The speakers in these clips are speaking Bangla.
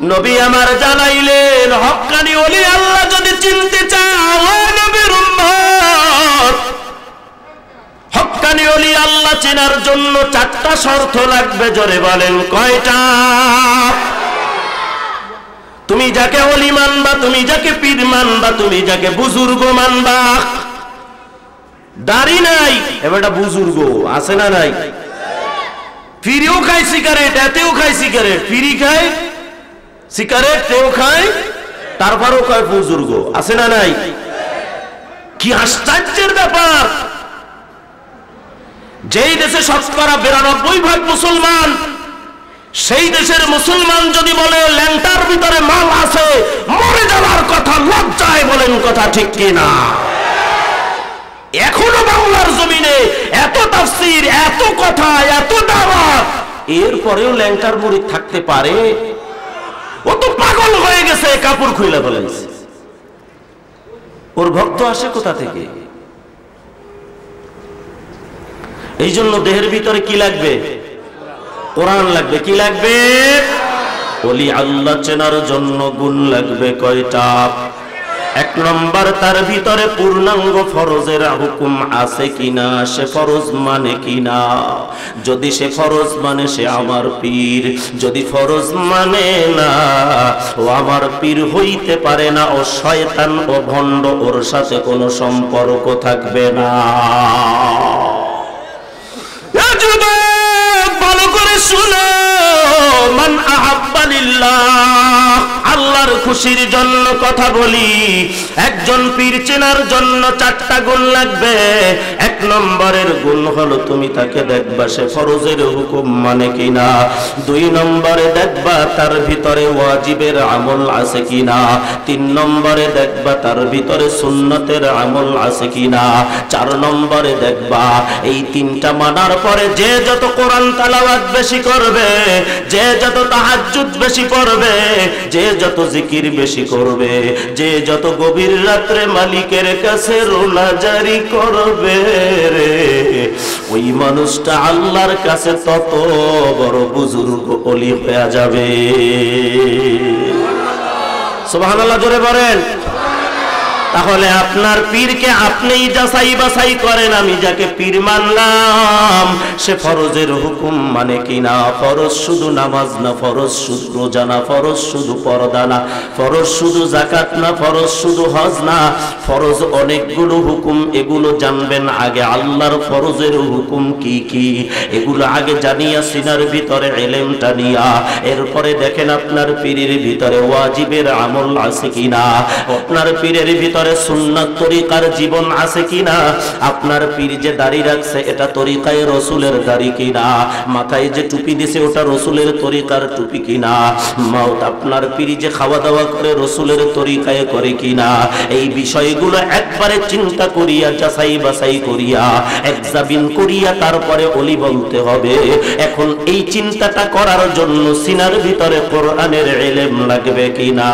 নবী আমার জানাইলেন হক্কানি ওলি আল্লাহ যদি চিনতে চাও উম্মত ওলি আল্লাহ চেনার জন্য চারটা শর্ত লাগবে, জোরে বলেন, কয়টা? তুমি যাকে অলি মানবা, তুমি যাকে পীর মানবা, তুমি যাকে বুজুর্গ মানবা। দাড়ি নাই এবারটা বুজুর্গ, আছে না নাই? ফিরিও খায় সিগারেট, এতেও খায় সিগারেট, ফিরি খায় সিগারেট তেও খায়, তারপরও খায় বুজুর্গ, আছে না নাই? কি আশ্চর্যের ব্যাপার! যেই দেশে শতকরা বিরানব্বই ভাগ মুসলমান, সেই দেশের মুসলমান যদি বলে, ল্যাংটার ভিতরে মাল আছে, মরে যাওয়ার কথা লজ্জায় বলেন কথা ঠিক কিনা? এখনও বাংলার জমিনে এত তাফসির, এত কথা, এত দাওয়াত, এরপরেও ল্যাংটার মুড়ি থাকতে পারে? গেছে, কাপড় খুইলা ফেলাইছে। ওর ভক্ত আসে কোথা থেকে? এই জন্য দেহের ভিতরে কি লাগবে? কোরআন লাগবে। কি লাগবে? ওলি আল্লাহ চেনার জন্য গুণ লাগবে কয়টা? এক নম্বর, তার ভিতরে পূর্ণাঙ্গ ফরজের হুকুম আছে কিনা, সে ফরজ মানে কিনা? যদি সে ফরজ মানে সে আমার পীর, যদি ফরজ মানে না, ও আমার পীর হইতে পারে না, ও শয়তান ও ভণ্ড, ওর সাথে কোনো সম্পর্ক থাকবে না। খুশির জন্য কথা বলি। একজন পীর চেনার জন্য চারটা গুণ লাগবে। এক নম্বরের গুণ হলো তুমি তাকে দেখবা সে ফরজের হুকুম মানে কিনা। দুই নম্বরে দেখবা তার ভিতরে ওয়াজিবের আমল আছে কিনা। তিন নম্বরে দেখবা তার ভিতরে সুন্নতের আমল আছে কিনা। চার নম্বরে দেখবা এই তিনটা মানার পরে যে যত কোরআন তালাওয়াত বেশি করবে, যে যত তাহাজ্জুদ বেশি পড়বে, যে যত জিকির বেশি করবে। যে যত গভীর রাত্রে মালিকের কাছে রোনা জারি করবে রে, ওই মানুষটা আল্লাহর কাছে তত বড় বুজুর্গ অলি হয়ে যাবে। সুবহানাল্লাহ, জোরে বলেন। তাহলে আপনার পীরকে আপনিই যাচাই বাছাই করেন, আমি যাকে পীর মানলাম, সে ফরজের হুকুম মানে কি না ফরজ শুধু নামাজ না, ফরজ শুধু রোজা না, ফরজ শুধু পর্দা না, ফরজ শুধু জাকাত না, ফরজ শুধু হজ না? ফরজ অনেকগুলো হুকুম, এগুলো জানবেন আগে আল্লাহর ফরজের হুকুম কি কি? এগুলো আগে জানিয়া সিনার ভিতরে এলেমটা নিয়া এরপরে দেখেন আপনার পীরের ভিতরে ওয়াজিবের আমল আছে কিনা? আপনার পীরের ভিতরে সুন্নাত তরিকার জীবন আছে কিনা? আপনার পীর যে দাড়ি রাখছে, এটা তরিকায় রসুলের দাড়ি কিনা? মাথায় যে টুপি দিছে, ওটা রসুলের তরিকার টুপি কিনা? মাউত আপনার পীর যে খাওয়া দাওয়া করে, রসুলের তরিকায় করে কিনা? এই বিষয়গুলো একবারে চিন্তা করিয়া যাচাই বাছাই করিয়া একজাবিন করিয়া তারপরে অলি বলতে হবে। এখন এই চিন্তাটা করার জন্য সিনার ভিতরে কোরআনের এলেম লাগবে কিনা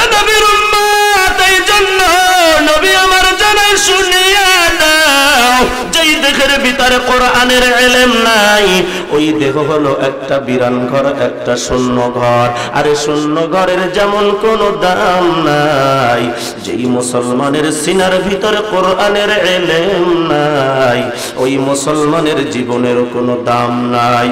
এ নবীর উম্মত, এই জন্য নবী আমার শুনিয়া যেই ভিতরে কোরআনের এলেম নাই, ওই দেহ হলো একটা বিরান ঘর, একটা শূন্য ঘর। আরে শূন্য ঘরের যেমন কোনো দাম নাই, যেই মুসলমানের সিনার ভিতরে কোরআনের এলেম নাই, ওই মুসলমানের জীবনের কোনো দাম নাই।